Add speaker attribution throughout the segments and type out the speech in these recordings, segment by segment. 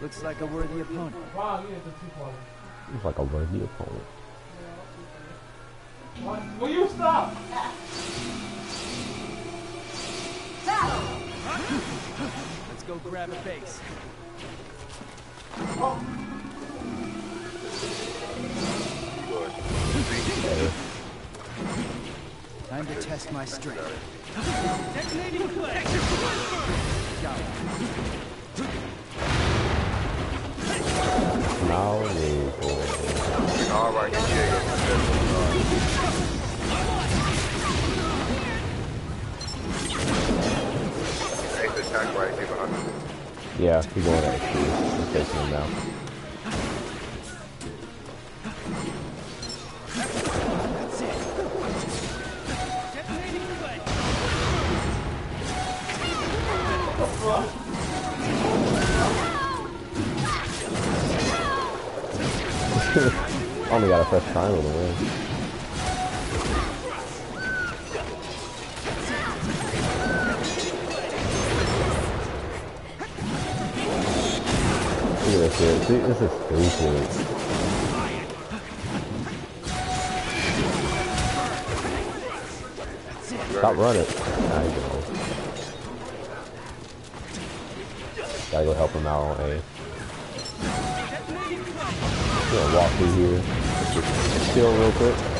Speaker 1: Looks like a worthy opponent.
Speaker 2: Looks like a worthy opponent.
Speaker 3: Will you stop?
Speaker 1: Let's go grab a base. Time to test my strength. Detonating flag. Got
Speaker 4: right here behind us.
Speaker 2: Yeah, he's going at XP. He's facing him now.
Speaker 1: That's it.
Speaker 2: Only got a fresh triangle to win. Look at this shit. This is stupid. Stop running. You go. Gotta go help him out on A. Gonna walk through here. Just chill real quick.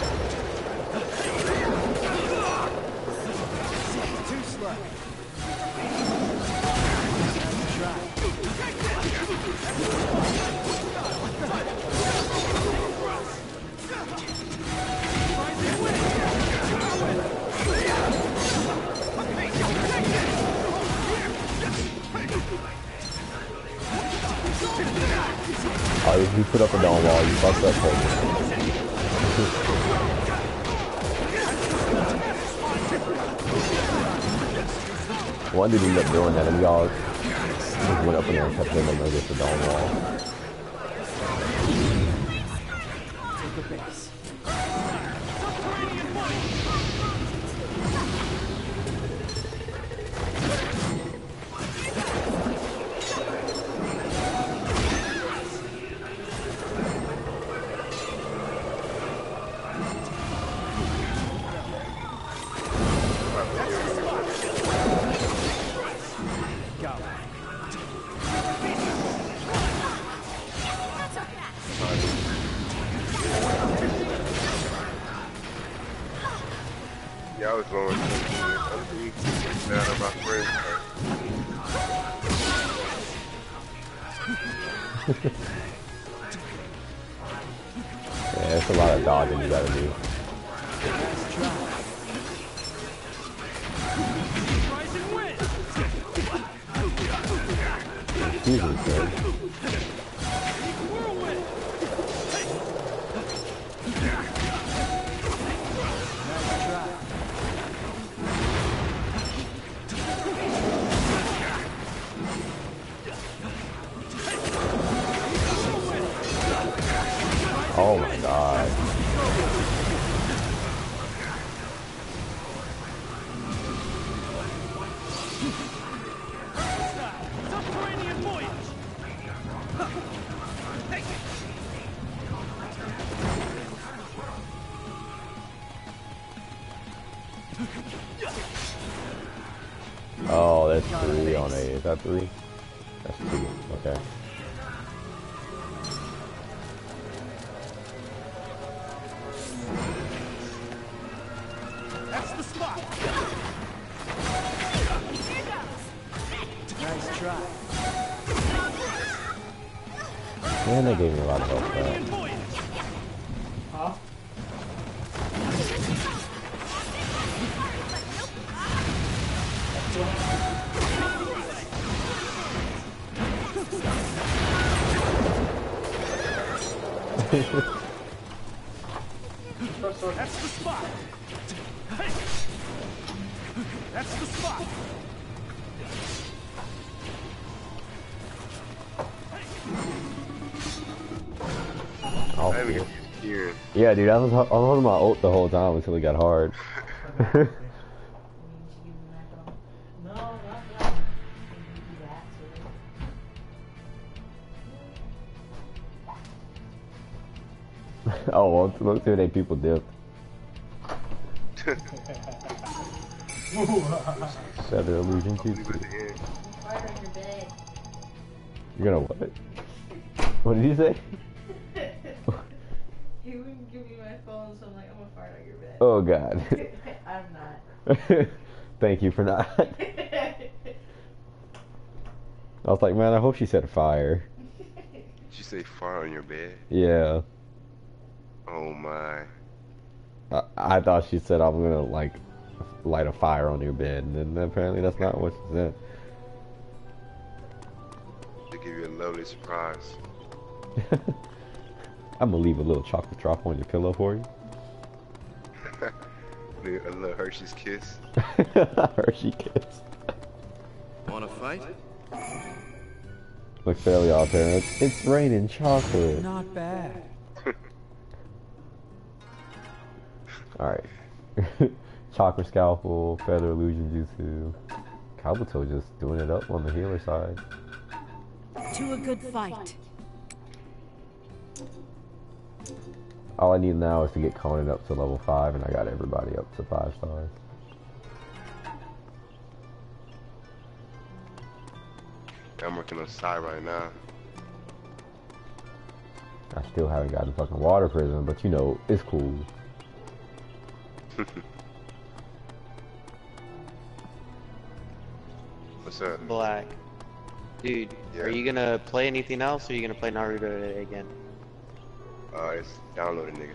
Speaker 2: Put up a down wall, you fucked up Kobe. One dude ended up doing that, and y'all just went up in there and kept him against the down wall. That three? That's two. Okay. Yeah, dude, I was, I was holding my ult the whole time until it got hard. oh, well, look through they people dipped. Shadow illusion
Speaker 5: keeps
Speaker 2: You're gonna what? What did you say?
Speaker 5: I'm not.
Speaker 2: Thank you for not. I was like, man, I hope she said fire.
Speaker 4: Did you say fire on your bed?
Speaker 2: Yeah.
Speaker 4: Oh my.
Speaker 2: I, I thought she said I'm gonna like light a fire on your bed, and then apparently that's not what she said.
Speaker 4: To give you a lovely surprise.
Speaker 2: I'm gonna leave a little chocolate drop on your pillow for you.
Speaker 4: A little Hershey's kiss.
Speaker 2: Hershey kiss.
Speaker 1: Wanna fight?
Speaker 2: Look fairly off there. It's, it's raining chocolate.
Speaker 1: Not bad.
Speaker 2: Alright. chocolate scalpel, feather illusion jutsu. Kabuto just doing it up on the healer side.
Speaker 6: To a good fight.
Speaker 2: All I need now is to get Konan up to level 5, and I got everybody up to 5 stars.
Speaker 4: I'm working on side right now.
Speaker 2: I still haven't gotten fucking water prison, but you know, it's cool.
Speaker 4: What's up?
Speaker 7: Black. Dude,
Speaker 4: Yeah.
Speaker 7: are you gonna play anything else or are you gonna play Naruto today again?
Speaker 4: Uh, it's downloaded, nigga.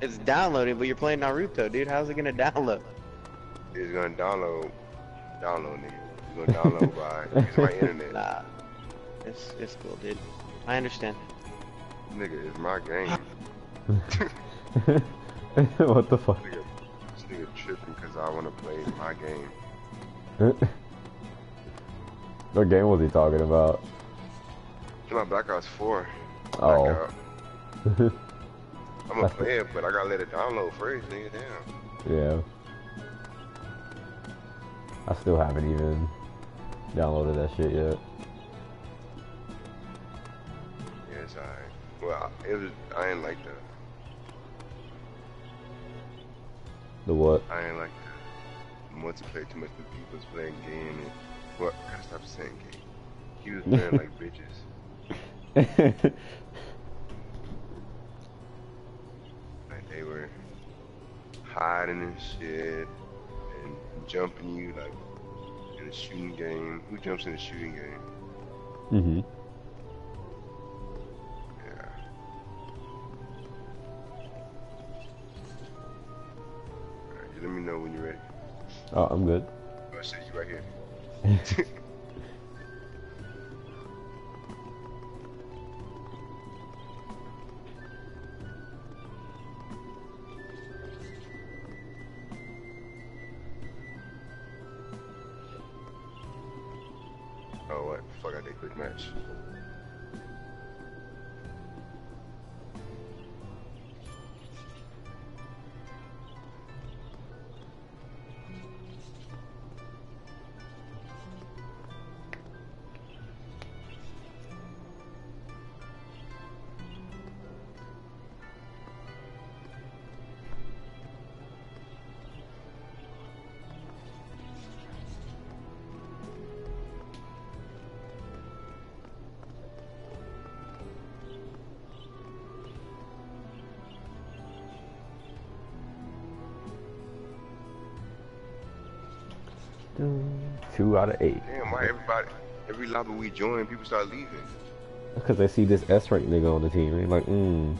Speaker 7: It's downloading, but you're playing Naruto, dude. How's it gonna download?
Speaker 4: It's gonna download, download, nigga. It's gonna download by using my internet.
Speaker 7: Nah. It's it's cool, dude. I understand.
Speaker 4: Nigga, it's my game.
Speaker 2: what the fuck?
Speaker 4: Nigga, this nigga tripping because I wanna play my game.
Speaker 2: what game was he talking about?
Speaker 4: It's my Black Ops 4.
Speaker 2: Oh.
Speaker 4: I'm gonna play it, but I gotta let it download first, nigga. Damn.
Speaker 2: yeah. I still haven't even downloaded that shit yet.
Speaker 4: Yeah, it's alright. Well, it was. I ain't like the.
Speaker 2: The what?
Speaker 4: I ain't like the multiplayer too much. The people's playing game and what? Gotta stop saying game. He was playing like bitches. Like they were hiding and shit and jumping you like in a shooting game. Who jumps in a shooting game?
Speaker 2: Mm-hmm.
Speaker 4: Yeah. Alright, let me know when you're ready.
Speaker 2: Oh, I'm good.
Speaker 4: Oh shit, you right here.
Speaker 2: Two out of eight.
Speaker 4: Damn, why everybody every lobby we join, people start leaving.
Speaker 2: Because they see this S rank nigga on the team. They're like, mm.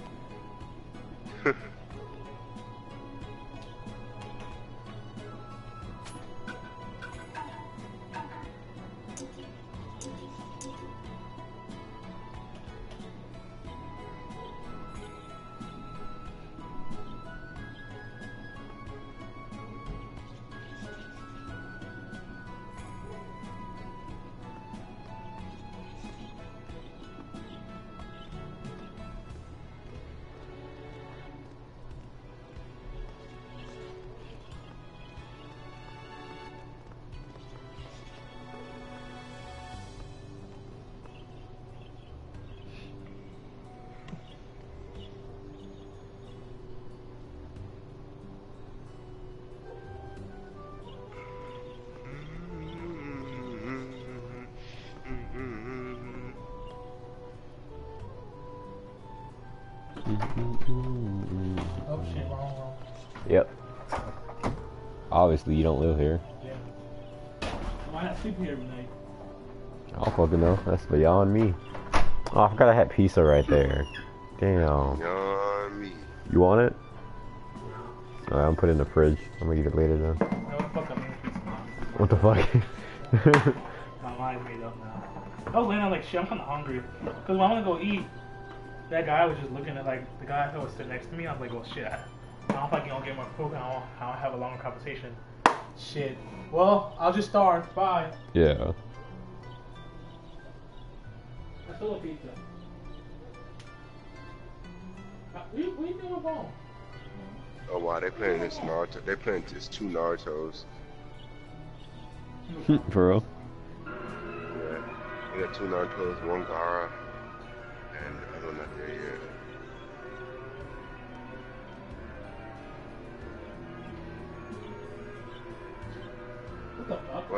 Speaker 8: Oh shit, wrong, wrong.
Speaker 2: Yep. Obviously, you don't live here.
Speaker 8: Yeah. Why not sleep here every night?
Speaker 2: I don't fucking know. That's beyond me. Oh, I forgot I had pizza right there. Damn.
Speaker 4: Beyond me.
Speaker 2: You want it? Alright, I'm putting it in the fridge. I'm gonna eat it later then.
Speaker 8: No, what the fuck I'm eating pizza now.
Speaker 2: What the fuck?
Speaker 8: My mind's made up now. I was laying there like shit, I'm kinda hungry. Cause when I'm gonna go eat, that guy was just looking at like the guy that was sitting next to me. I was like, well shit, I, I don't think gonna get my food. I don't, I don't have a longer conversation. Shit. Well, I'll just starve. Bye.
Speaker 2: yeah.
Speaker 8: I still a pizza. Uh, What you, what you doing with phone?
Speaker 4: Oh wow, they playing this Naruto. They playing this two Naruto's.
Speaker 2: For real?
Speaker 4: Yeah. They got two Naruto's, one Gaara,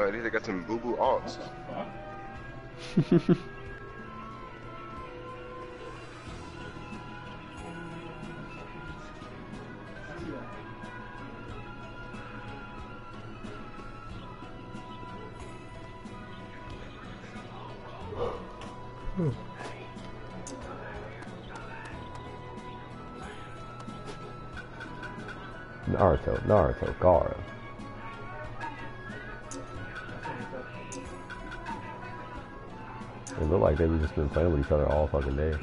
Speaker 4: at least they got some boo boo alts.
Speaker 8: I.
Speaker 2: Naruto, Naruto, Gaara. It looked like they were just been playing with each other all fucking day.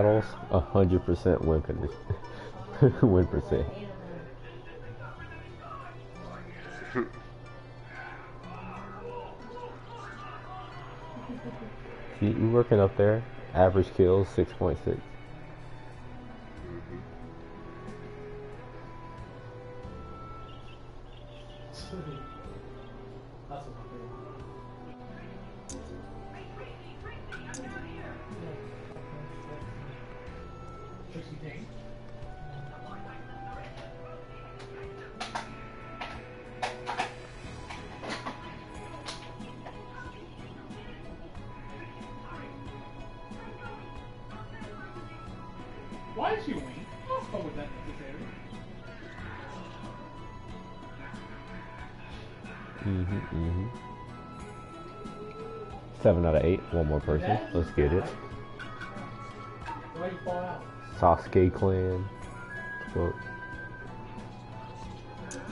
Speaker 2: battles, 100% win condition. win percent.
Speaker 9: See,
Speaker 2: you working up there. Average kills, 6.6. 6. Let's get it.
Speaker 8: Why you fall out?
Speaker 2: Sasuke clan. Fuck.
Speaker 8: What's that?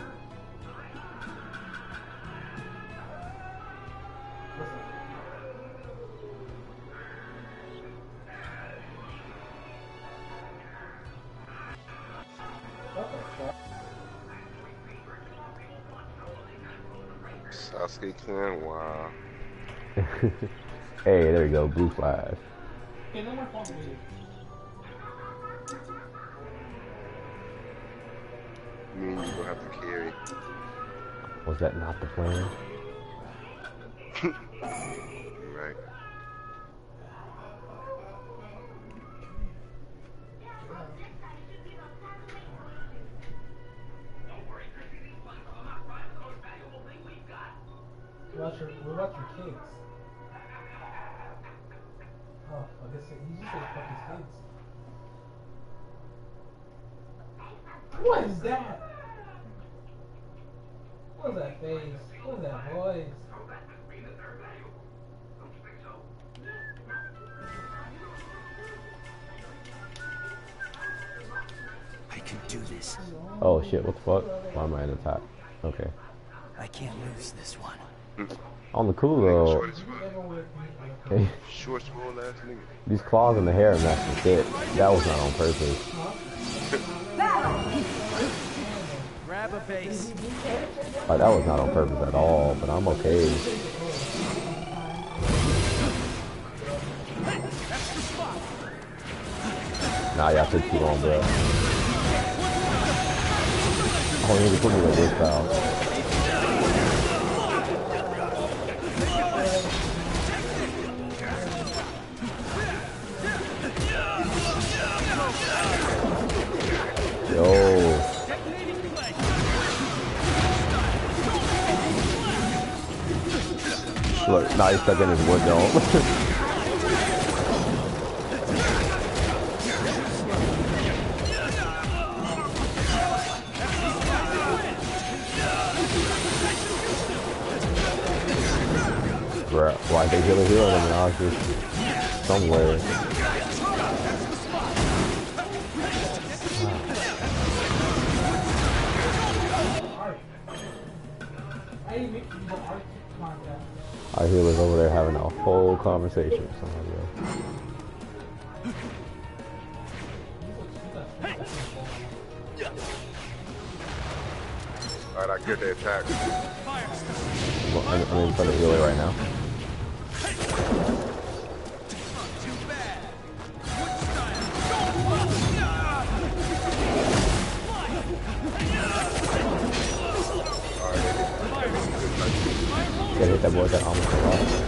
Speaker 8: What the fuck?
Speaker 4: Sasuke clan, wow.
Speaker 8: phone music.
Speaker 4: Me and you gonna have to carry.
Speaker 2: Was that not the plan?
Speaker 4: Right.
Speaker 8: What about your, what about your kids? Oh, I guess it, you just said fuck his kids. What is that? What is that face?
Speaker 10: Look at that boys.
Speaker 1: I can do this.
Speaker 8: Oh shit, what the fuck? Why am I in attack? Okay.
Speaker 1: I can't lose this one. Hmm.
Speaker 8: On the cool though,
Speaker 4: Short as fuck.
Speaker 8: okay,
Speaker 4: Short, small ass nigga.
Speaker 8: these claws in the hair match the fit. That was not on purpose.
Speaker 1: Grab a base.
Speaker 8: Like, that was not on purpose at all, but I'm okay. Nah, y'all took too long, bro. Oh, you need to put me with this style. Look, now he's stuck in his wood dome. Why they kill a hero and I was just somewhere. Conversation with somebody else.
Speaker 4: Alright, I get the attack.
Speaker 8: Well, I'm, I'm in front of the healer right now. Gotta hit that boy that almost lost.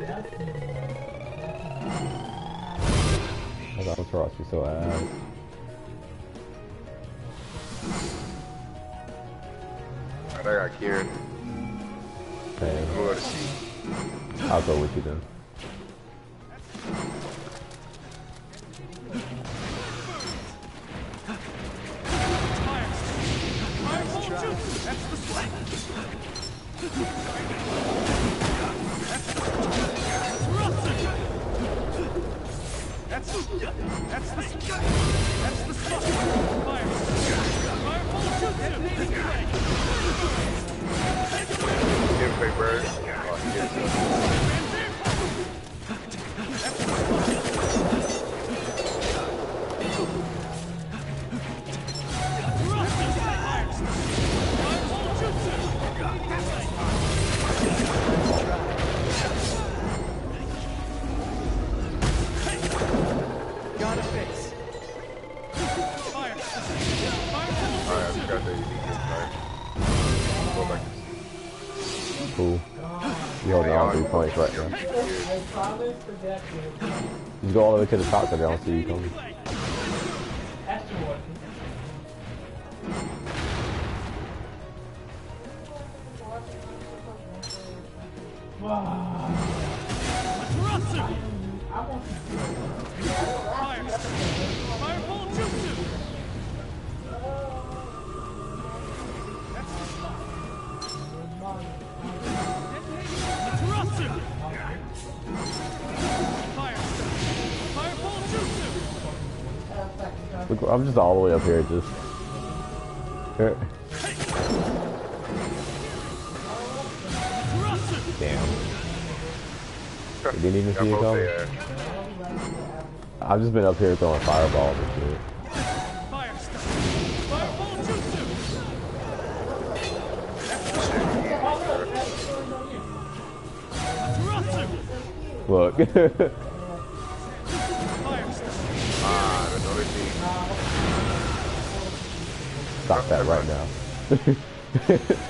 Speaker 4: Okay.
Speaker 8: I thought lost you so ass.
Speaker 4: Alright, I got Kieran.
Speaker 8: Dang.
Speaker 4: I'm going to see.
Speaker 8: I'll go with you then.
Speaker 4: Just go
Speaker 8: all the way to the top so they don't see you coming. I'm just all the way up here, just. Damn. You didn't even see it coming. I've just been up here throwing fireballs and shit.
Speaker 2: Look. Stop that right now.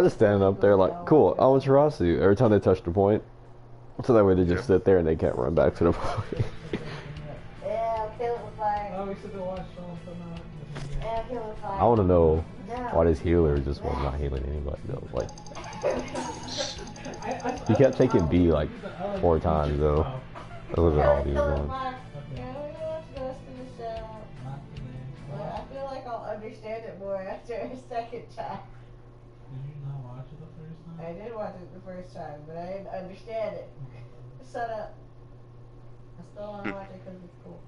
Speaker 2: was just standing up there like, cool, I want Chirasu every time they touch the point. So that way they just
Speaker 4: Yeah.
Speaker 2: sit there and they can't run back to the point.
Speaker 5: Yeah, kill it with fire.
Speaker 8: Oh, we should have watched Sean.
Speaker 5: Yeah, kill it with fire.
Speaker 2: I want to know
Speaker 5: No.
Speaker 2: why this healer just was not healing anybody though. Like,
Speaker 8: I, I,
Speaker 2: he kept taking B like four times though. Those are all he was
Speaker 5: Kill it with
Speaker 2: on.
Speaker 5: Yeah, we watch Ghost in the Shell. But I feel like I'll understand it more after a second time.
Speaker 8: Did you not watch it the first time?
Speaker 5: I did watch it the first time, but I didn't understand it. Mm. Shut up. I still want to watch it because it's cool.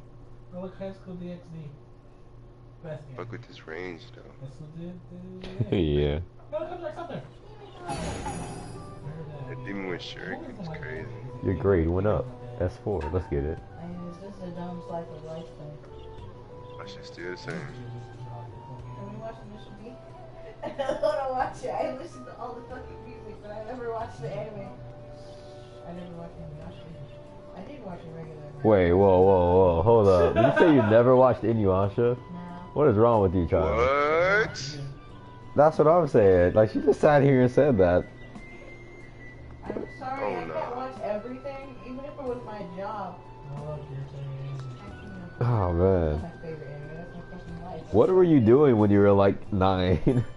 Speaker 8: Go look High School DxD. Best game.
Speaker 4: Fuck with this range though.
Speaker 8: That's what did. did-
Speaker 2: yeah.
Speaker 8: No, come there, come there.
Speaker 4: That demon with Shuriken is crazy.
Speaker 2: Your grade went up. That's four. Let's get it.
Speaker 5: I mean, it's just a dumb slice of life thing.
Speaker 4: I should still the same.
Speaker 5: I don't want to watch it. I listen to all the fucking music, but I never watched the anime. I never watched Inuyasha. I did watch it regular.
Speaker 2: Wait, whoa, whoa, whoa, hold up. Did you say you never watched Inuyasha?
Speaker 5: No.
Speaker 2: What is wrong with you, child?
Speaker 4: What?
Speaker 2: That's what I'm saying. Like she just sat here and said that.
Speaker 5: I'm sorry,
Speaker 4: Oh,
Speaker 5: I
Speaker 4: no.
Speaker 5: can't watch everything, even if it was my job.
Speaker 8: I love your thing.
Speaker 5: Actually, no.
Speaker 2: Oh man.
Speaker 5: That's my favorite anime. That's my fucking life.
Speaker 2: What were you doing when you were like nine?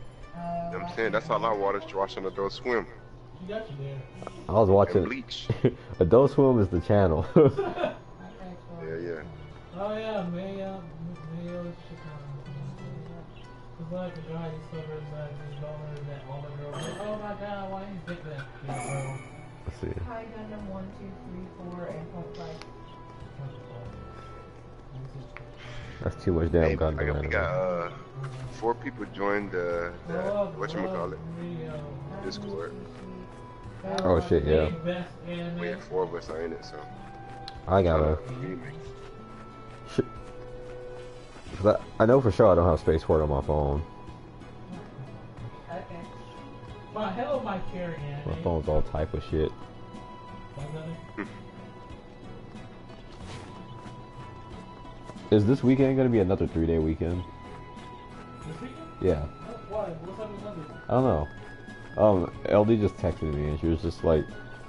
Speaker 4: saying? That's all I watch watching Adult Swim
Speaker 8: She got you there.
Speaker 2: I was
Speaker 4: and
Speaker 2: watching.
Speaker 4: Bleach.
Speaker 2: Adult Swim is the channel.
Speaker 4: Yeah, yeah.
Speaker 8: Oh yeah, Mayo, Mayo shit. It's like a guy discovers that his daughter that all the girls are, oh my god, why you pick that kid.
Speaker 2: Let's see.
Speaker 5: High Gundam 1, 2, 3, 4, and point 5.
Speaker 2: That's too much damn
Speaker 4: Hey,
Speaker 2: gun.
Speaker 4: I got, we got uh, four people joined the, the whatchamacallit, Discord.
Speaker 2: Oh shit, yeah.
Speaker 4: We had four of us are in it, so.
Speaker 2: I gotta.
Speaker 4: Remix.
Speaker 2: Shit. 'Cause I, I know for sure I don't have Space Force on my phone.
Speaker 5: Okay.
Speaker 8: My hello, my carry anime.
Speaker 2: My phone's all type of shit. Is this weekend gonna be another three day weekend?
Speaker 8: This weekend?
Speaker 2: Yeah.
Speaker 8: Why? What's up with Sunday?
Speaker 2: I don't know. Um, LD just texted me and she was just like,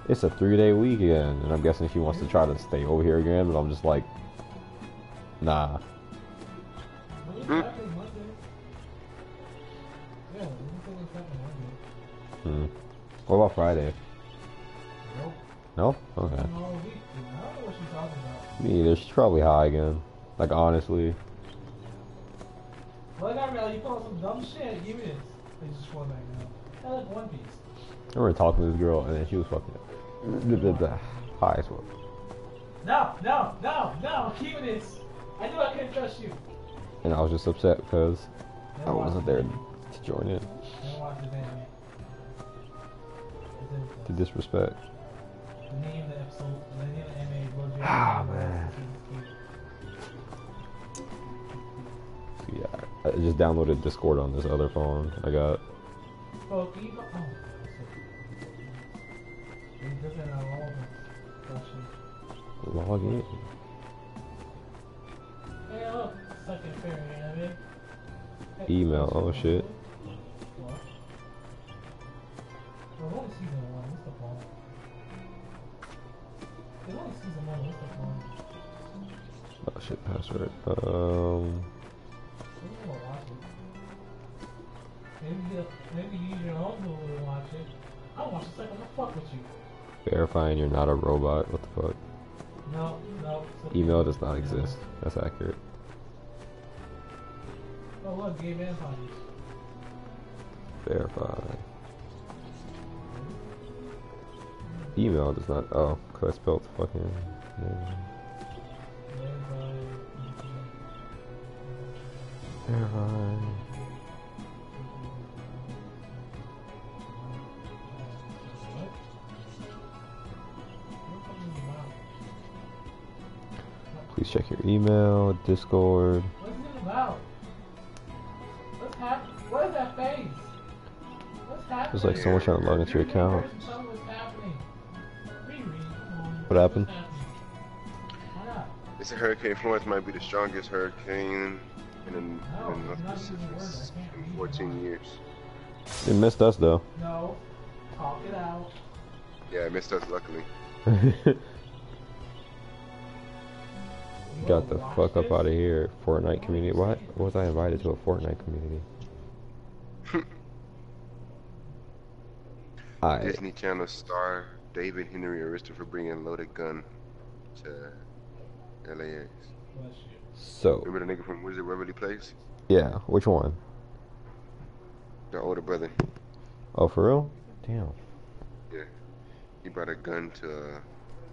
Speaker 2: "It's a three day weekend," and I'm guessing she wants to try to stay over here again. But I'm just like, nah.
Speaker 4: Hmm.
Speaker 8: Saturday, Monday. Yeah, everything is happening Monday.
Speaker 2: Hmm. What about Friday?
Speaker 8: Nope.
Speaker 2: No. Okay.
Speaker 8: No, we, I don't know what she's talking about.
Speaker 2: Me either. She's probably high again. Like honestly.
Speaker 8: Well, I got real. You put on some dumb shit. Give me this. They just one right now. I like One Piece.
Speaker 2: I remember talking to this girl and then she was fucking high as well.
Speaker 8: No, no, no, no. Keep this. I knew I couldn't trust you.
Speaker 2: And I was just upset because I wasn't
Speaker 8: it.
Speaker 2: there to join in.
Speaker 8: Never watched the anime.
Speaker 2: To disrespect.
Speaker 8: The name
Speaker 2: I just downloaded Discord on this other phone I got.
Speaker 8: Oh, can you go? Oh, it doesn't allow me. Question.
Speaker 2: Log in.
Speaker 8: Hey, look, second fairy, you know what I
Speaker 2: Email, oh, shit.
Speaker 8: What? Well, only season one, what's the point? There's only season one, what's the point?
Speaker 2: Oh shit, password. Um,
Speaker 8: Don't wanna watch it. Maybe, maybe use your own Hulu to watch it. I'll watch the second I fuck with you.
Speaker 2: verifying you're not a robot. What the fuck?
Speaker 8: No, no.
Speaker 2: Email does not exist. That's accurate.
Speaker 8: Oh look, vampires.
Speaker 2: Verify. Email does not. Oh, cause I spelled fucking. Verify. Please check your email, Discord.
Speaker 8: What's it about? What's hap- What is that face? What's happening?
Speaker 2: There's like someone trying to log into your account.
Speaker 8: Tell me what's happening. Riri, come on.
Speaker 2: What happened?
Speaker 8: What's happening? Why not?
Speaker 4: It's a Hurricane Florence might be the strongest hurricane in, in,
Speaker 8: No,
Speaker 4: in North
Speaker 8: not
Speaker 4: Pacific
Speaker 8: using words.
Speaker 4: In 14 years.
Speaker 2: They missed us though.
Speaker 8: No. Talk it out.
Speaker 4: Yeah, I missed us luckily.
Speaker 2: Got the fuck up out of here. Fortnite community. What? Was I invited to a Fortnite community? I
Speaker 4: Disney Channel star David Henrie arrested for bringing a loaded gun to LAX.
Speaker 8: Bless you.
Speaker 2: so
Speaker 4: Remember the nigga from Wizard Waverly Place?
Speaker 2: yeah. Which one?
Speaker 4: The older brother.
Speaker 2: Oh, for real? Damn. Yeah.
Speaker 4: He brought a gun to uh,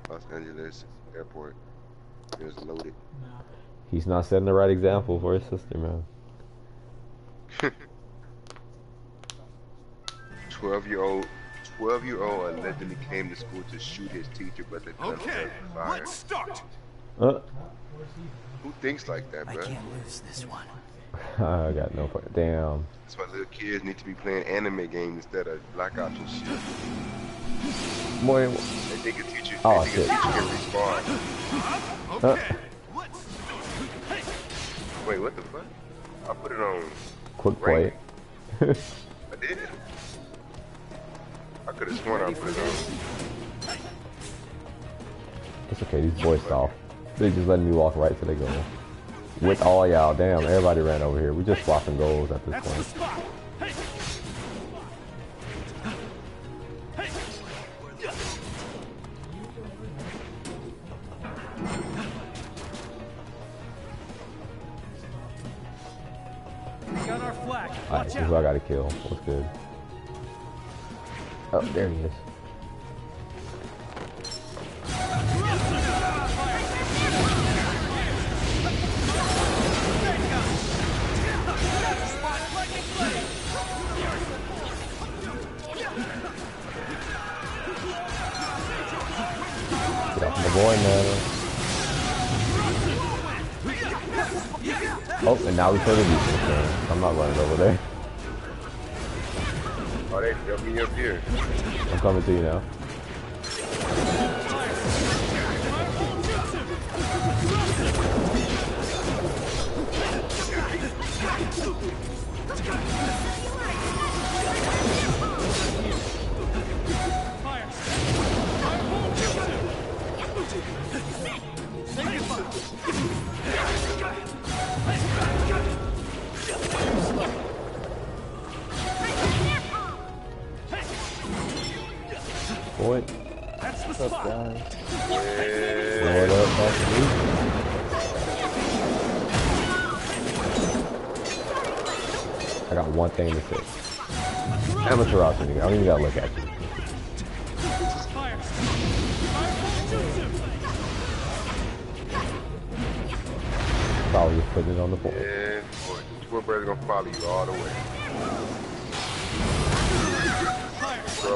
Speaker 4: Los Angeles airport. It was loaded.
Speaker 2: He's not setting the right example for his sister, man.
Speaker 4: 12 year old 12 year old allegedly came to school to shoot his teacher, but the gun
Speaker 1: Okay,
Speaker 4: was fired.
Speaker 1: let's start.
Speaker 2: Uh,
Speaker 8: Where's he?
Speaker 4: Who thinks like that, bro?
Speaker 1: I
Speaker 4: bro?
Speaker 1: can't lose this one.
Speaker 2: I got no point. Damn.
Speaker 4: That's why little kids need to be playing anime games instead of Black Ops and shit.
Speaker 2: Boy,
Speaker 4: They think a teacher,
Speaker 2: Oh,
Speaker 4: they think
Speaker 2: shit.
Speaker 4: a teacher can respawn.
Speaker 1: Okay, let's.
Speaker 4: Wait, what the fuck? I put it on.
Speaker 2: quick play.
Speaker 4: I did. I could have sworn I put it on.
Speaker 2: it's okay. These boys soft. They just letting me walk right to the goal. With all y'all, damn, everybody ran over here. We just swapping goals at this point.
Speaker 1: spot. Hey. Hey. We got our flag.
Speaker 2: Alright, this is I gotta kill. What's good? Oh, there he is. Now we play the man. I'm not running over there.
Speaker 4: Oh, they got me up here.
Speaker 2: I'm coming to you now.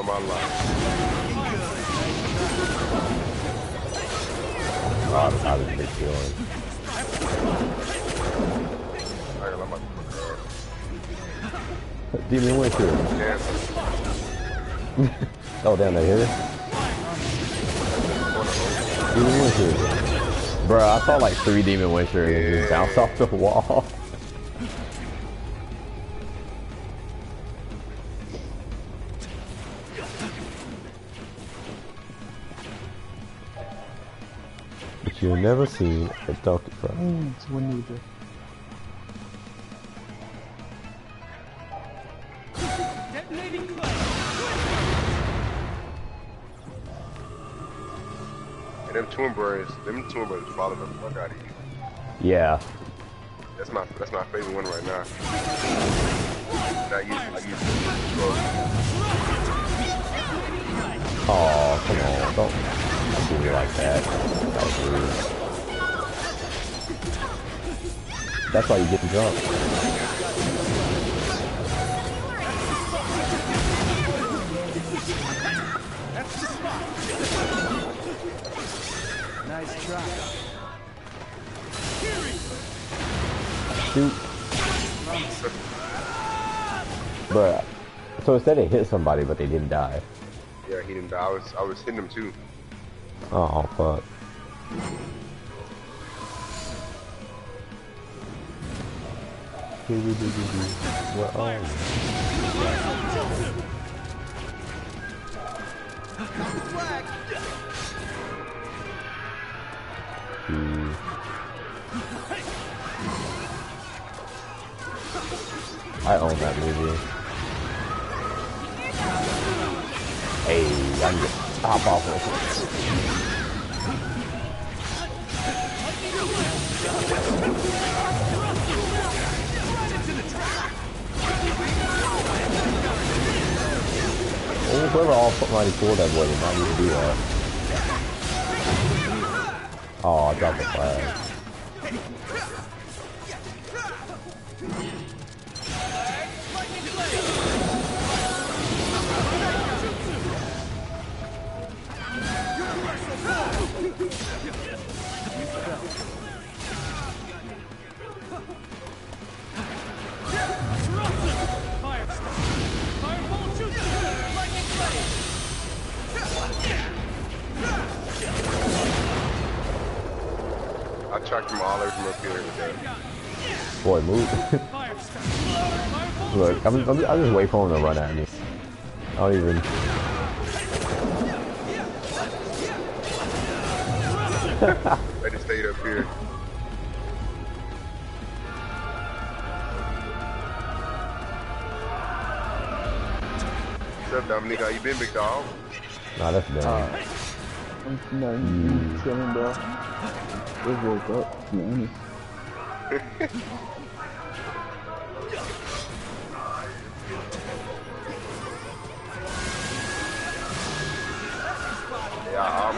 Speaker 4: Girl, my life.
Speaker 2: God, I was a big feeling.
Speaker 4: I got my
Speaker 2: Demon
Speaker 4: yeah.
Speaker 2: Oh, damn, they hit it? Demon Witcher. Bruh, I saw like three Demon and it just bounced off the wall. but you've never seen a donkey from.
Speaker 11: Mm, it's one neither.
Speaker 1: Detonating.
Speaker 4: And them twin brothers, them twin brothers follow the fuck out of you.
Speaker 2: Yeah.
Speaker 4: That's my that's my favorite one right now. I use I use well,
Speaker 2: Oh, come on, don't don't like that. That was rude. That's why you get drunk.
Speaker 1: Nice try.
Speaker 2: Shoot. Bruh. So instead they hit somebody, but they didn't die.
Speaker 4: yeah, he didn't die. I was I was hitting him too.
Speaker 2: Oh, fuck. Where are you? I own that movie. Hey, I stop off this. Oh, whoever all put that boy did not need to do that. Oh, I dropped the flag.
Speaker 4: I tracked him all the way from up here with that.
Speaker 2: Boy, move. Look, I'm, I'm, I'm just wait for him to run at me. I don't even.
Speaker 4: I just stayed up here. What's up, Dominique? How you been, big dog?
Speaker 2: Nah, that's bad.
Speaker 11: I'm not even chilling, bro. Just woke up, to be honest.
Speaker 4: I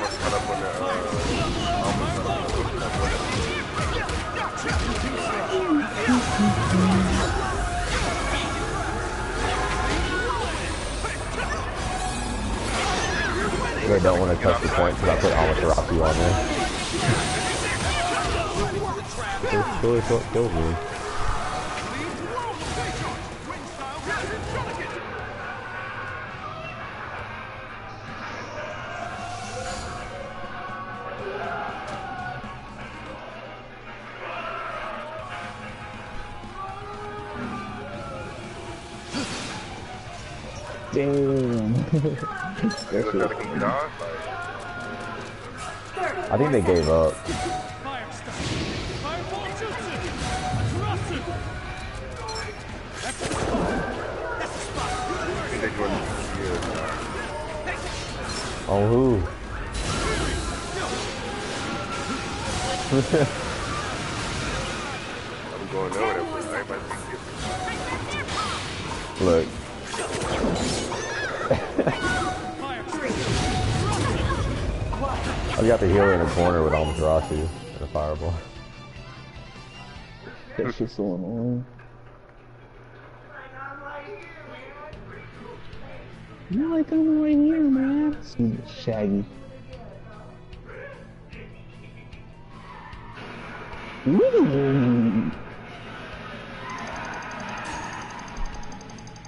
Speaker 2: I don't want to touch the point because I put Amaterasu on there.
Speaker 4: they can get off, like,
Speaker 2: I think they gave up.
Speaker 4: I
Speaker 2: Oh, who?
Speaker 4: I'm going nowhere. but Everybody thinks different.
Speaker 2: Look. I got the healer in the corner with Amaterasu and a fireball.
Speaker 11: That's just so annoying. You're like, I'm right here, man. See, Shaggy. Woo!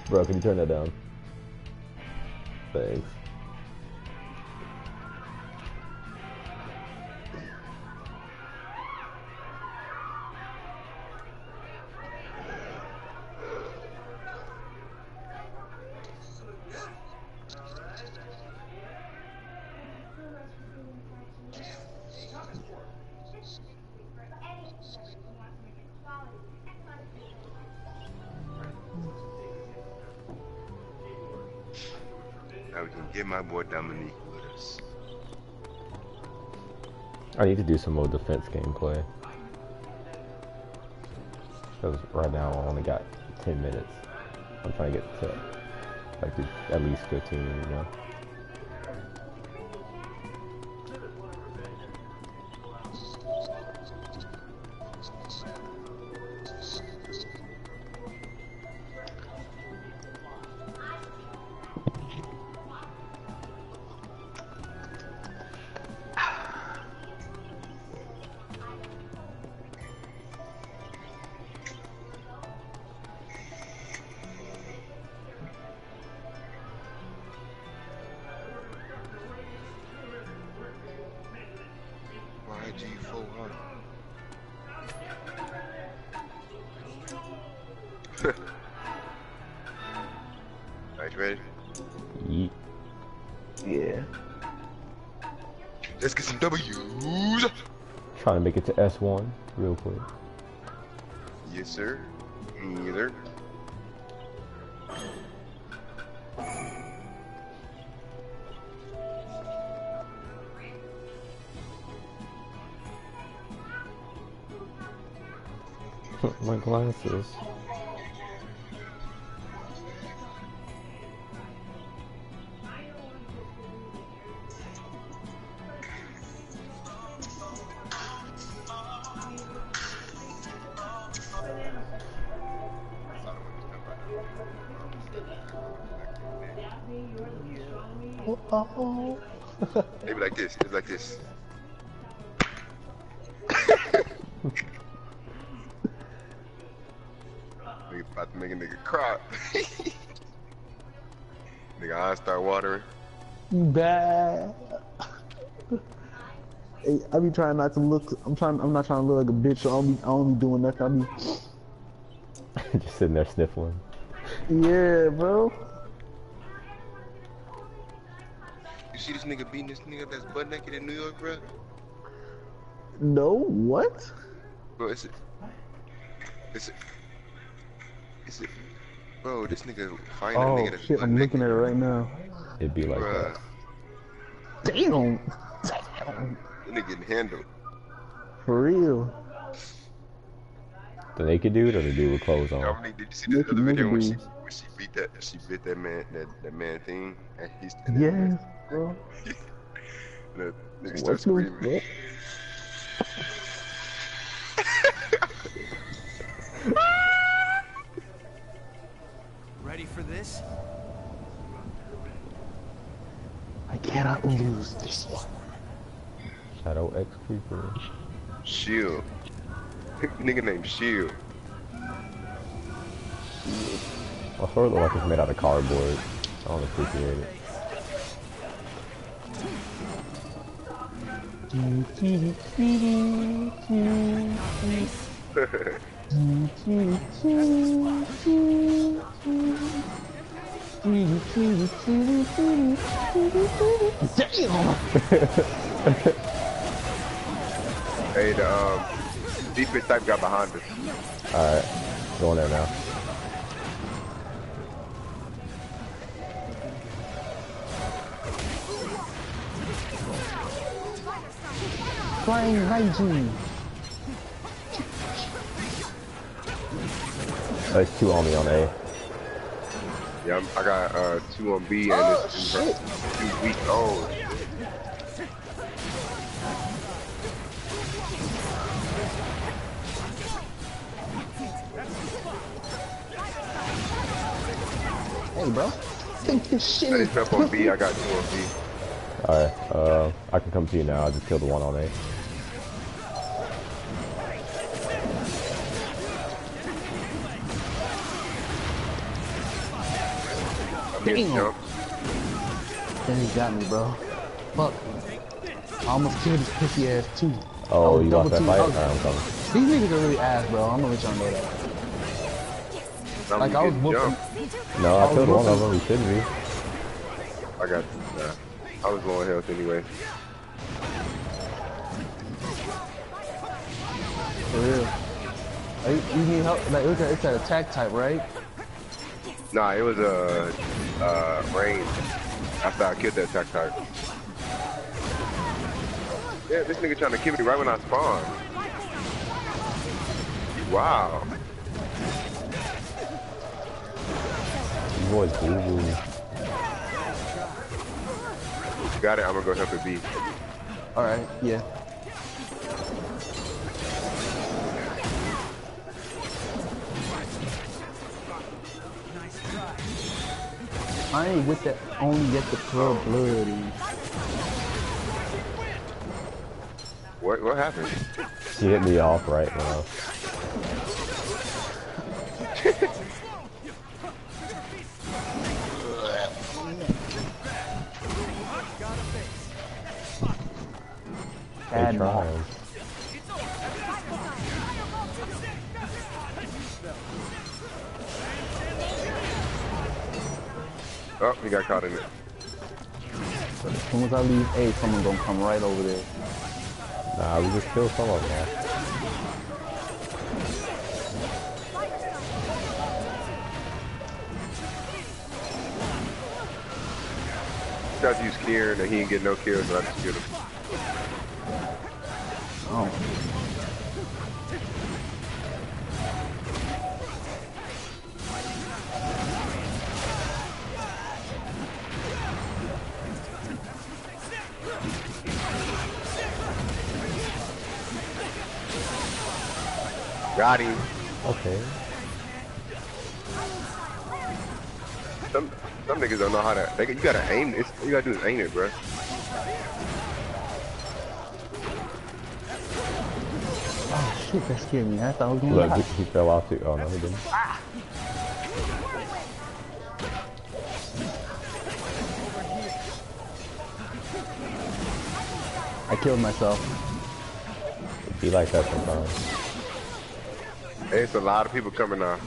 Speaker 2: Bro, can you turn that down? Thanks. I need to do some more defense gameplay. Because right now I only got 10 minutes. I'm trying to get to like at least 15, you know. Trying to make it to S1 real quick.
Speaker 4: Yes, sir. Me either.
Speaker 2: My glasses.
Speaker 11: I be trying not to look. I'm trying. I'm not trying to look like a bitch. So I don't be. I don't be doing nothing. I be
Speaker 2: Just sitting there sniffling.
Speaker 11: Yeah, bro.
Speaker 4: You see this nigga beating this nigga that's butt naked in New York, bro?
Speaker 11: No. What?
Speaker 4: Bro, it's a, it's a, it's a, bro, this nigga fighting a
Speaker 11: Oh
Speaker 4: nigga that's
Speaker 11: shit!
Speaker 4: butt
Speaker 11: I'm looking at it right now.
Speaker 2: It'd be like
Speaker 4: Bruh,
Speaker 2: that.
Speaker 11: Damn. Damn.
Speaker 4: That nigga getting handled.
Speaker 11: For real.
Speaker 2: The naked dude or the dude with clothes on?
Speaker 4: Dominique, did you see this
Speaker 11: Naked
Speaker 4: other video when she, when she beat that, she bit that man, that, that man thing, and he's, and
Speaker 11: Yeah, bro.
Speaker 4: the nigga
Speaker 11: What
Speaker 4: starts screaming.
Speaker 11: fuck?
Speaker 1: Ready for this?
Speaker 11: I cannot lose this one.
Speaker 2: Shadow X Creeper.
Speaker 4: Shield. nigga named Shield.
Speaker 2: My sword look like it's made out of cardboard. I don't appreciate it.
Speaker 11: Damn.
Speaker 4: Hey, the um, defense type got behind us.
Speaker 2: Alright, going there now.
Speaker 11: Flying Raijin.
Speaker 2: There's two on me on A.
Speaker 4: Yeah, I'm, I got uh, two on B and
Speaker 11: Oh,
Speaker 4: this is two weak. Oh,
Speaker 11: Hey, bro. Take this shit.
Speaker 4: I just up on B. I got two on B.
Speaker 2: Alright, uh, I can come to you now. I just killed the one on A.
Speaker 4: I'm getting
Speaker 11: Damn. Then he got me, bro. Fuck. I almost killed his pussy ass too.
Speaker 2: Oh, you
Speaker 11: double
Speaker 2: lost that
Speaker 11: team.
Speaker 2: fight?
Speaker 11: I
Speaker 2: Alright,
Speaker 11: was-
Speaker 2: I'm coming.
Speaker 11: These niggas are really ass, bro. I'm gonna let y'all know that.
Speaker 4: I'm
Speaker 11: Like, I was
Speaker 4: getting
Speaker 11: whooping.
Speaker 2: No, I
Speaker 11: I
Speaker 2: killed one of them. You shouldn't be.
Speaker 4: I got. Nah, I was low on health anyway.
Speaker 11: For real. Like, you need help? Like, it's, a, it's an attack type, right?
Speaker 4: Nah, it was a uh, range. After I killed that attack type. Yeah, this nigga trying to kill me right when I spawn. Wow.
Speaker 2: Boys boo boo.
Speaker 4: Got it, I'm gonna go help it B.
Speaker 11: Alright, yeah. I ain't with that only get the club bloody.
Speaker 4: What what happened?
Speaker 2: She hit me off right now.
Speaker 11: Bad
Speaker 2: trying.
Speaker 4: Oh, he got caught in it.
Speaker 11: As soon as I leave A, someone gonna come right over there.
Speaker 2: Nah, we just killed some of them.
Speaker 4: Tried to use Kirin and he didn't get no kills, so I just killed him.
Speaker 11: Oh.
Speaker 4: Got him.
Speaker 2: Okay.
Speaker 4: Some some niggas don't know how to. They, you gotta aim. It's, you gotta do is aim it, bro.
Speaker 11: Die.
Speaker 2: he, he fell off too. Oh no, he didn't.
Speaker 11: I killed myself.
Speaker 2: Be like that sometimes.
Speaker 4: Hey, it's a lot of people coming now.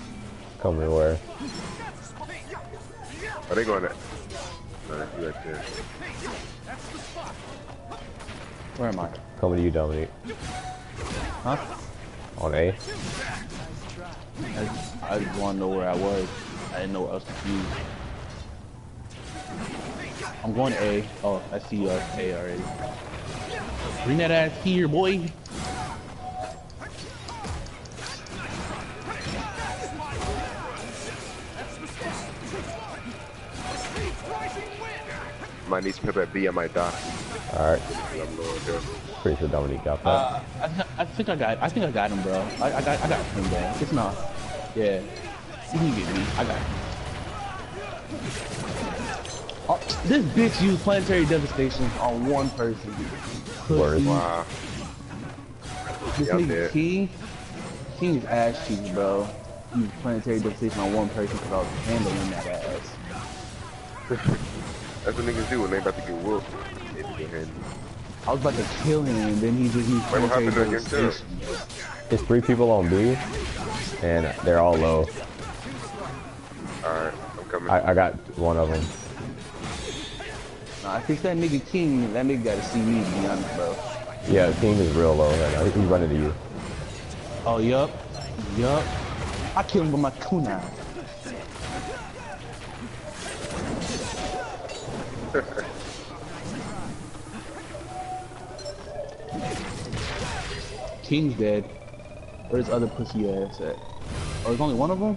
Speaker 2: Coming where?
Speaker 4: Are they going to? No, that's right there.
Speaker 11: Where am I?
Speaker 2: Coming to you, Dominique.
Speaker 11: Huh?
Speaker 2: On A.
Speaker 11: I just, I just want to know where I was. I didn't know what else to do. I'm going to A. Oh, I see you at A already. Bring that ass here, boy.
Speaker 4: Might need some help at B. I might die.
Speaker 2: Alright.
Speaker 4: I'm low there.
Speaker 2: Pretty sure Dominique got that.
Speaker 11: Uh, I, th- I think I got. I think I got him, bro. I, I got. I got him, bro. It's not. Yeah. He can get me. I got him. Oh, this bitch used planetary devastation on one person.
Speaker 2: Word.
Speaker 11: Pussy.
Speaker 4: Wow.
Speaker 11: This
Speaker 4: Yeah,
Speaker 11: nigga King ass cheeks, bro. He used planetary devastation on one person because I was handling that ass.
Speaker 4: That's what niggas do when they about to get whooped. They do it hand.
Speaker 11: I was about to kill him, and then he just he
Speaker 4: Wait, what
Speaker 11: planetary
Speaker 4: happened to him, too?
Speaker 2: It's three people on B, and they're all low.
Speaker 4: Alright, I'm coming.
Speaker 2: I, I got one of them.
Speaker 11: Nah, I think that nigga King, that nigga gotta see me, to be honest, bro.
Speaker 2: Yeah, King is real low right now. He's running to you.
Speaker 11: Oh, yup. Yup. I killed him with my kunai. King's dead. Where's other pussy ass at? Oh, there's only one of them?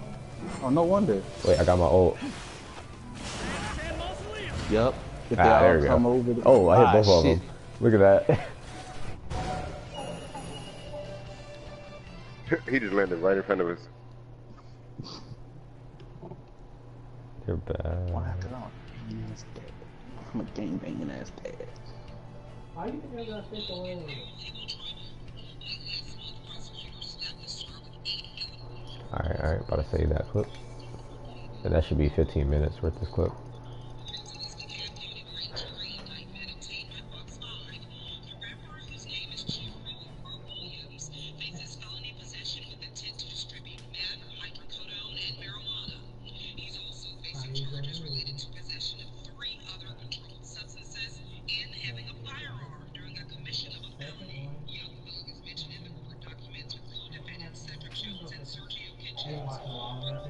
Speaker 11: Oh, no wonder.
Speaker 2: Wait, I got my ult.
Speaker 11: Yup. If they
Speaker 2: Ah,
Speaker 11: all
Speaker 2: there we go.
Speaker 11: over the-
Speaker 2: Oh, I hit
Speaker 11: Ah,
Speaker 2: both of them. Look at that.
Speaker 4: he just landed right in front of us.
Speaker 2: You're bad.
Speaker 11: What happened? Oh, ass dad. I'm a gangbanging ass dad.
Speaker 8: Why do you think I got fit away?
Speaker 2: Alright, alright, about to save that clip. And that should be 15 minutes worth this clip.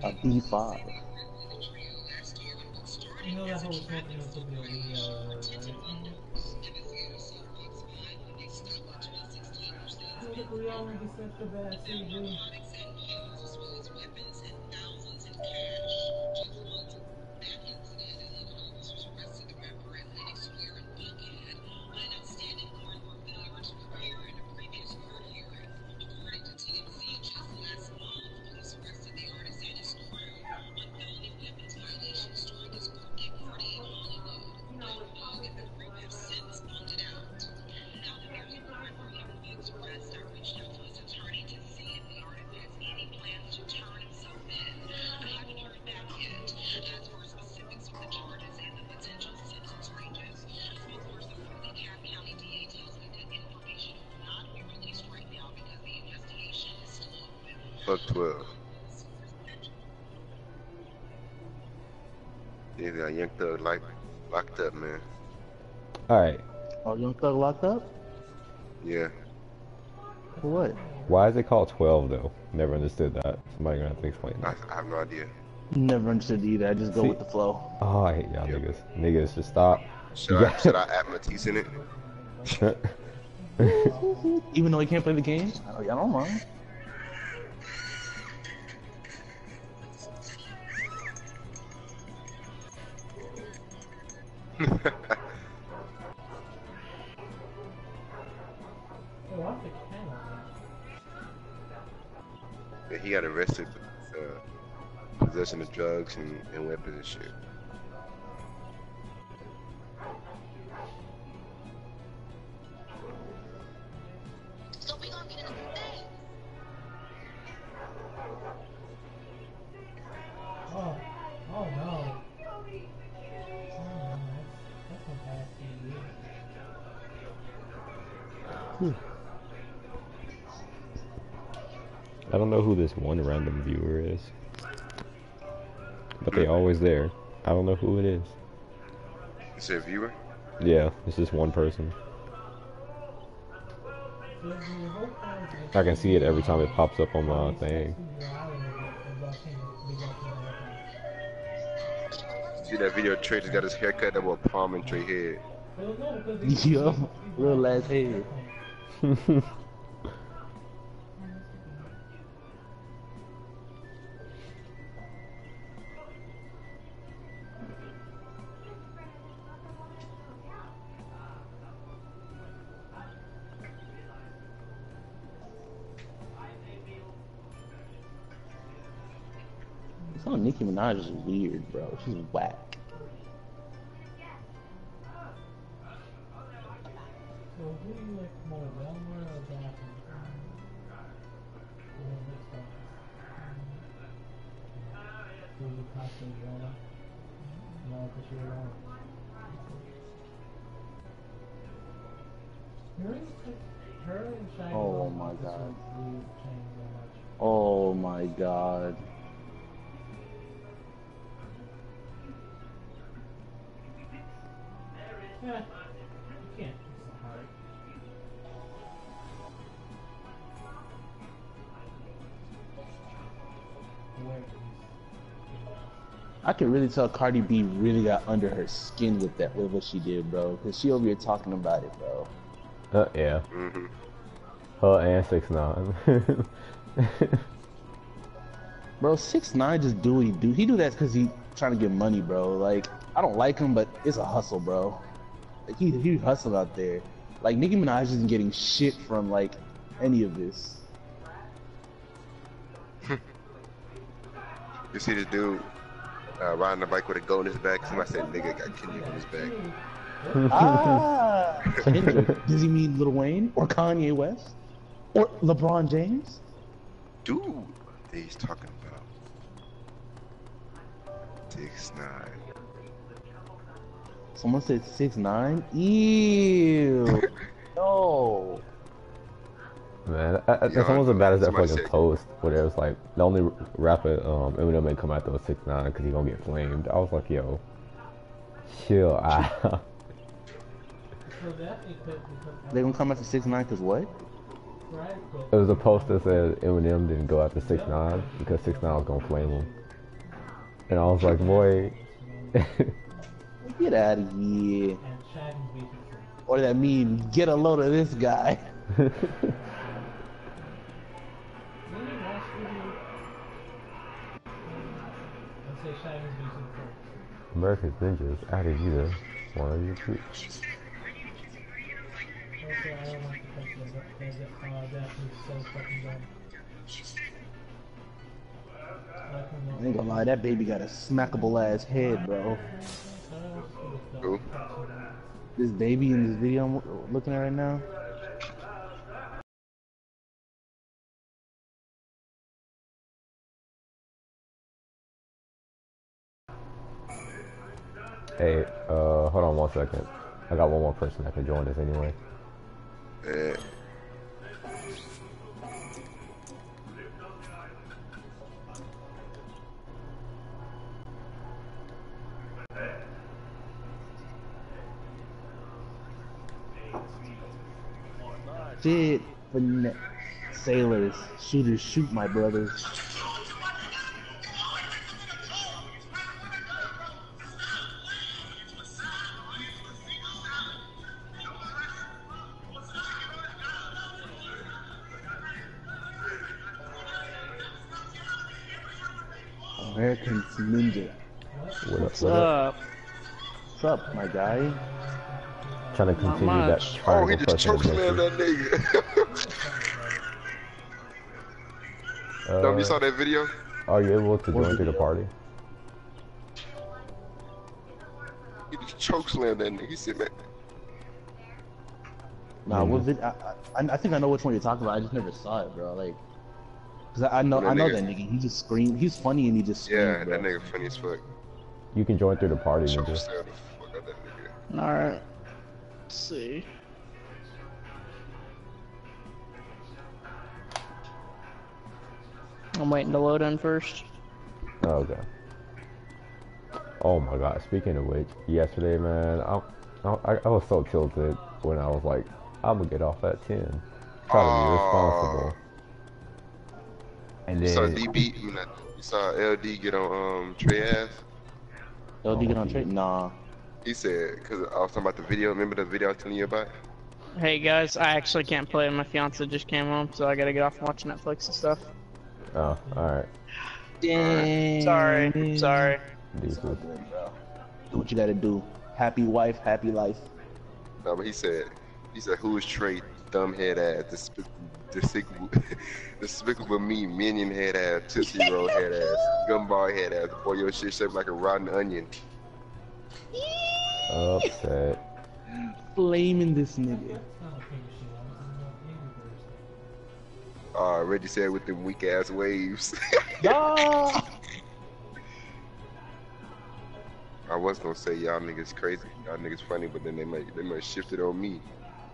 Speaker 11: A B5.
Speaker 8: know that whole smoking was supposed to be a video, right? Look, we already sent the bad
Speaker 4: Thug locked up? Yeah.
Speaker 11: For what?
Speaker 2: why is it called 12 though? Never understood that. Somebody gonna have to explain
Speaker 4: I,
Speaker 2: that.
Speaker 4: I have no idea.
Speaker 11: Never understood either. I just go
Speaker 2: See-
Speaker 11: with the flow.
Speaker 2: Oh, I hate y'all
Speaker 4: Yep.
Speaker 2: niggas. Niggas, just stop.
Speaker 4: Should,
Speaker 2: Yeah.
Speaker 4: I, should I add Matisse in it?
Speaker 11: Even though he can't play the game, I don't, I don't mind.
Speaker 8: Oh,
Speaker 4: he got arrested for uh, possession of drugs and, and weapons and shit.
Speaker 2: Don't know who this one random viewer is. But they always there. I don't know who it is.
Speaker 4: You said viewer?
Speaker 2: Yeah, it's just one person.
Speaker 8: So the whole point is-
Speaker 2: I can see it every time it pops up on my thing.
Speaker 4: See that video? Trey just got his haircut. That was palm and Trey head.
Speaker 11: Yo, little ass head. Minaj is weird, bro. She's whack. I can really tell Cardi B really got under her skin with that with what she did, bro. Cause she over here talking about it, bro.
Speaker 2: Uh, yeah.
Speaker 4: hmm
Speaker 2: Her and 6 9
Speaker 11: Bro, six nine just do what he do. He do that because he trying to get money, bro. Like I don't like him, but it's a hustle, bro. Like he he hustle out there. Like Nicki Minaj isn't getting shit from like any of this.
Speaker 4: You see this dude uh, riding a bike with a goat in his back? Somebody said nigga got Kendrick on his back.
Speaker 11: ah, Kendrick. Does he mean Lil Wayne or Kanye West or LeBron James?
Speaker 4: Dude, what he's talking about. Six nine.
Speaker 11: Someone said six nine. Ew. no.
Speaker 2: Man, I, I,
Speaker 4: Yeah,
Speaker 2: that's almost as bad as that fucking
Speaker 4: said-
Speaker 2: post where it was like the only rapper um Eminem may come after was six nine because he gonna get flamed. I was like, yo, chill out.
Speaker 8: So Daphne quit because
Speaker 11: They gonna come after six nine because what?
Speaker 2: It was a post that said Eminem didn't go after six nine because six nine was gonna flame him, and I was like, boy,
Speaker 11: Get out of here.
Speaker 8: What Shaggy's Beach is free.
Speaker 11: Or that mean, get a load of this guy.
Speaker 8: free.
Speaker 2: America's Ninjas added you to one of your troops.
Speaker 8: I
Speaker 11: I ain't gonna lie, that baby got a smackable ass head, bro.
Speaker 4: Who?
Speaker 11: This baby in this video I'm looking at right now.
Speaker 2: Hey, uh, hold on one second. I got one more person that can join us anyway.
Speaker 4: Yeah.
Speaker 11: Ne- sailors, shooters shoot my brothers.
Speaker 7: What's
Speaker 2: up,
Speaker 11: my guy?
Speaker 2: Trying to continue that
Speaker 7: much.
Speaker 4: Oh, he
Speaker 2: triangle
Speaker 4: just choke
Speaker 2: pressing
Speaker 4: slammed that nigga. Dom, you saw
Speaker 2: Uh,
Speaker 4: that video?
Speaker 2: are you able to join through the party?
Speaker 4: He just choke slammed that nigga. He said, man,
Speaker 11: Nah, what vid- I, I, I think I know which one you're talking about. I just never saw it, bro. Like, cause I, I know
Speaker 4: That
Speaker 11: I know
Speaker 4: nigga-
Speaker 11: that nigga. He just screamed. He's funny and he just screams,
Speaker 4: yeah,
Speaker 11: bro.
Speaker 4: that nigga funny as fuck.
Speaker 2: You can join through the party,
Speaker 4: Choke
Speaker 2: Ninja.
Speaker 4: slammed
Speaker 7: Alright. Let's see. I'm waiting to load in first.
Speaker 2: Oh, okay. Oh my god, speaking of which, yesterday, man, I, I, I was so tilted when I was like, I'm gonna get off at 10. Try to be responsible. And
Speaker 4: You saw
Speaker 2: then,
Speaker 4: DB, I mean, not- you saw LD get on um, Trey ass?
Speaker 11: LD get on Trey? Nah.
Speaker 4: He said, because I was talking about the video. Remember the video I was telling you about?
Speaker 7: Hey guys, I actually can't play. My fiance just came home, so I gotta get off and watch Netflix and stuff.
Speaker 2: oh, alright.
Speaker 11: Dang.
Speaker 7: Sorry, sorry.
Speaker 2: Deuces.
Speaker 11: Do what you gotta do. Happy wife, happy life.
Speaker 4: No, but he said, he said, who is Trey? Dumbhead ass, despicable, despicable, despicable me, minion head ass, tootsie roll head ass, gumball head ass. Boy, your shit shaped like a rotten onion.
Speaker 2: Upset.
Speaker 11: Flaming this nigga.
Speaker 8: It's not a pink shit. I'm I'm not angry birds.
Speaker 4: Uh, Reggie said with them weak ass waves.
Speaker 11: Ah!
Speaker 4: I was gonna say y'all niggas crazy, y'all niggas funny, but then they might they might shift it on me.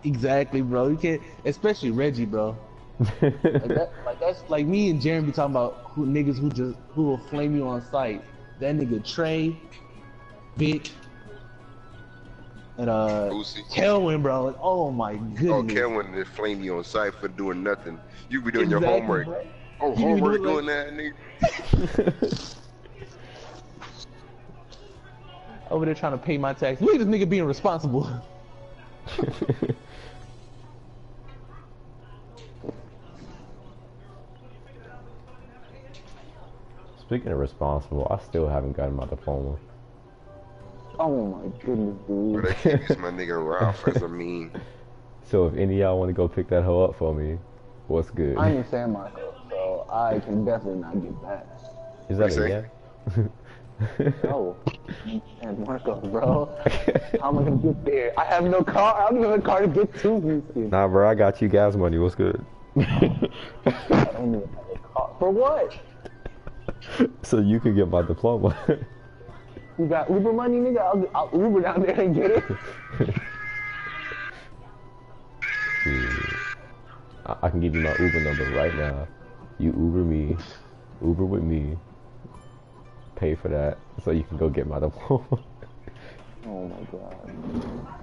Speaker 11: Exactly, bro. You can't, especially Reggie, bro. Like, that, like that's like me and Jeremy talking about who niggas who just who will flame you on sight. That nigga Trey, Vic, and uh
Speaker 4: Boosie.
Speaker 11: Kelvin, bro. Like, oh my goodness.
Speaker 4: Oh,
Speaker 11: goodness.
Speaker 4: Kevin to flame you on site for doing nothing. You be doing your homework.
Speaker 11: bro.
Speaker 4: Oh,
Speaker 11: You be
Speaker 4: homework
Speaker 11: doing,
Speaker 4: doing that, nigga.
Speaker 11: Over there trying to pay my tax. Look at this nigga being responsible.
Speaker 2: Speaking of responsible, I still haven't gotten my diploma.
Speaker 11: Oh my goodness,
Speaker 4: But
Speaker 11: dude.
Speaker 4: they keep this my nigga Ralph as a mean.
Speaker 2: So if any of y'all want to go pick that hoe up for me, what's good?
Speaker 11: I ain't in San Marcos, so I can definitely not get that.
Speaker 2: Is
Speaker 4: What'd
Speaker 2: that
Speaker 4: you
Speaker 2: a yeah?
Speaker 11: No. San Marcos, bro. How am I gonna get there? I have no car. I don't even have a car to get to Houston.
Speaker 2: Nah, bro, I got you gas money. What's good?
Speaker 11: I don't even have a car. For what?
Speaker 2: so you could get my diploma.
Speaker 11: You got Uber money, nigga? I'll, I'll Uber down there and get it.
Speaker 2: Shit. I, I can give you my Uber number right now. You Uber me, Uber with me, pay for that, so you can go get my diploma.
Speaker 11: Oh my god.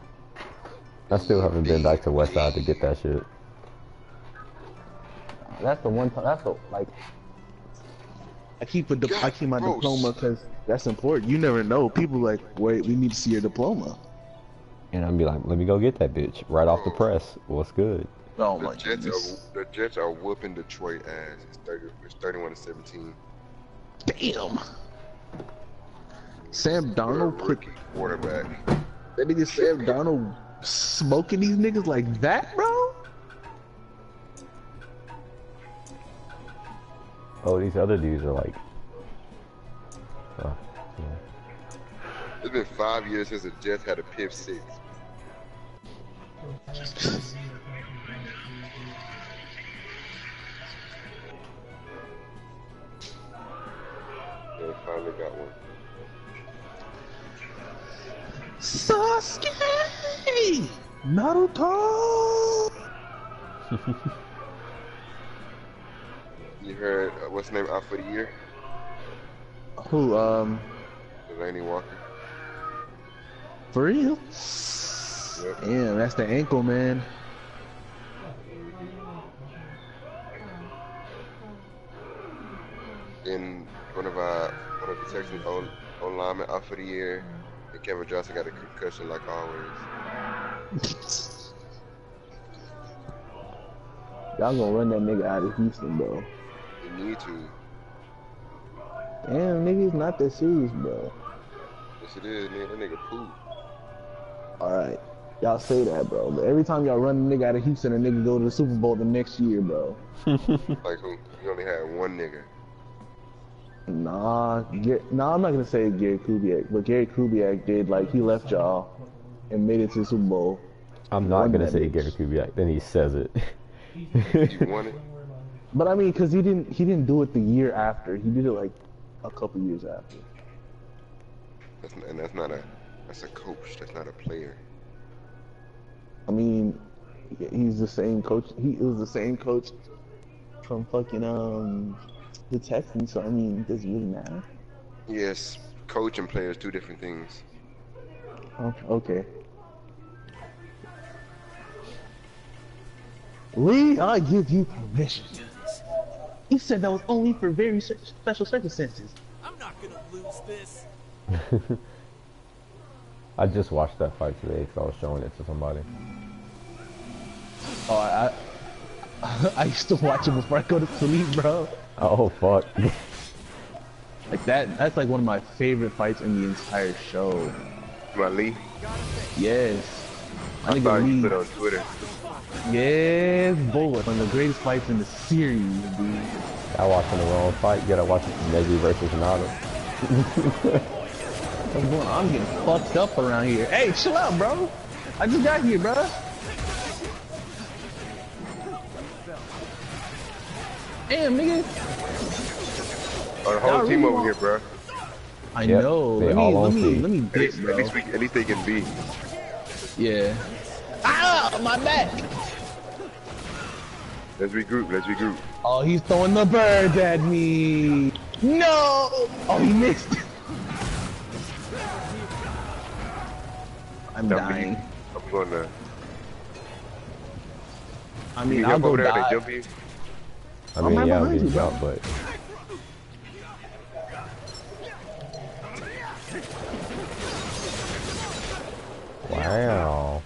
Speaker 2: I still haven't been back to West Side to get that shit.
Speaker 11: That's the one time. That's the like. I keep a di- I keep my
Speaker 4: Gross.
Speaker 11: diploma because that's important. You never know. People like, wait, we need to see your diploma.
Speaker 2: And I'd be like, let me go get that bitch right off the press. What's good?
Speaker 11: Oh
Speaker 4: The
Speaker 11: my
Speaker 4: Jets
Speaker 11: goodness.
Speaker 4: are the Jets are whooping Detroit ass. It's thirty. It's thirty-one to seventeen.
Speaker 11: Damn. Sam
Speaker 4: For a
Speaker 11: Darnold put
Speaker 4: rookie quarterback.
Speaker 11: that nigga Sam Darnold smoking these niggas like that, bro.
Speaker 2: Oh, these other dudes are like. Oh, yeah.
Speaker 4: It's been five years since the Jets had a pick six. They finally got one.
Speaker 11: Sasuke! Naruto!
Speaker 4: You heard uh, what's the name out for the year?
Speaker 11: Who, um,
Speaker 4: Delanie Walker.
Speaker 11: for real?
Speaker 4: Yep.
Speaker 11: Damn, that's the ankle, man.
Speaker 4: Then one of our one of the Texans on on linemen out for the year. And Kevin Johnson got a concussion like always.
Speaker 11: Y'all gonna run that nigga out of Houston, bro.
Speaker 4: You need to.
Speaker 11: Damn, nigga, it's not that serious, bro.
Speaker 4: Yes it is, man. That nigga poop.
Speaker 11: Alright. Y'all say that, bro. But every time y'all run a nigga out of Houston, a nigga go to the Super Bowl the next year, bro.
Speaker 4: Like who? You only had one nigga.
Speaker 11: Nah, Gar- nah, I'm not gonna say Gary Kubiak, but Gary Kubiak did like he left y'all and made it to the Super Bowl.
Speaker 2: I'm not gonna say
Speaker 11: bitch.
Speaker 2: Gary Kubiak. Then he says it.
Speaker 4: You won it.
Speaker 11: But I mean, cause he didn't he didn't do it the year after. He did it like a couple years after.
Speaker 4: That's and that's not a that's a coach. That's not a player.
Speaker 11: I mean, he's the same coach. He was the same coach from fucking um the Texans. So I mean, does it really matter?
Speaker 4: Yes, coach and player is two different things.
Speaker 11: Oh, okay. Lee, I give you permission. He said that was only for very special circumstances.
Speaker 1: I'm not gonna lose this.
Speaker 2: I just watched that fight today because I was showing it to somebody.
Speaker 11: Oh, I, I, I used to watch it before I go to sleep, bro.
Speaker 2: Oh fuck.
Speaker 11: Like that, that's like one of my favorite fights in the entire show.
Speaker 4: My Lee.
Speaker 11: Yes. I
Speaker 4: I
Speaker 11: think
Speaker 4: saw you
Speaker 11: Lee,
Speaker 4: put on Twitter.
Speaker 11: Yes, boy, one of the greatest fights in the series, dude.
Speaker 2: I watching the wrong fight. You gotta watch Neji versus Nada.
Speaker 11: What's going on? I'm getting fucked up around here. Hey, chill out, bro. I just got here, bro. Damn, nigga.
Speaker 4: Oh, the whole
Speaker 11: Y'all
Speaker 4: team
Speaker 11: really
Speaker 4: over
Speaker 11: want-
Speaker 4: here, bro.
Speaker 11: I
Speaker 2: Yep,
Speaker 11: know.
Speaker 2: they
Speaker 11: Let me, let me,
Speaker 2: C.
Speaker 11: let me
Speaker 4: At
Speaker 11: dip,
Speaker 4: least, at least, we, at least they can be.
Speaker 11: Yeah. Ah, my back.
Speaker 4: Let's regroup. Let's regroup.
Speaker 11: Oh, he's throwing the birds at me. No. Oh, he missed. I'm
Speaker 4: Now,
Speaker 11: dying.
Speaker 4: I'm gonna.
Speaker 11: I mean, I'll go
Speaker 4: over there.
Speaker 11: Die.
Speaker 4: jump you.
Speaker 2: I
Speaker 11: I'm
Speaker 2: mean, yeah, I'm
Speaker 11: behind
Speaker 2: getting
Speaker 11: you, bro.
Speaker 2: jumped, but wow.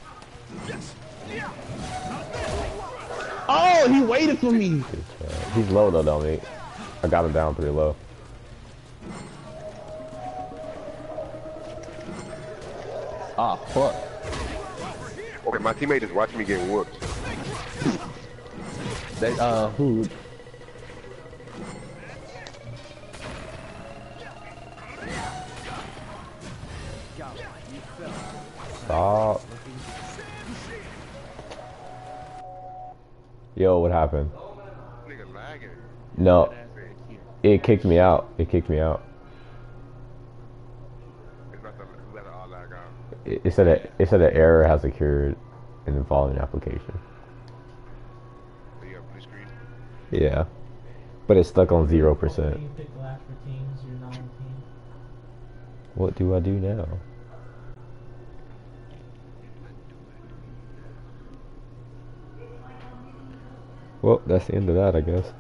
Speaker 11: Oh, he waited for me.
Speaker 2: He's low though, Dominic. I got him down pretty low.
Speaker 11: Ah, fuck.
Speaker 4: Okay, my teammate is watching me get whooped.
Speaker 11: That uh, who?
Speaker 2: Stop. Yo, what happened? No, it kicked me out. It kicked me out.
Speaker 4: It's not the letter all lag out.
Speaker 2: It, it said a, it said an error has occurred in the following application.
Speaker 4: So you got blue screen.
Speaker 2: Yeah, but it's stuck on zero percent.
Speaker 8: You pick last for teams, you're not on team.
Speaker 2: What do I do now? Well, that's the end of that, I guess.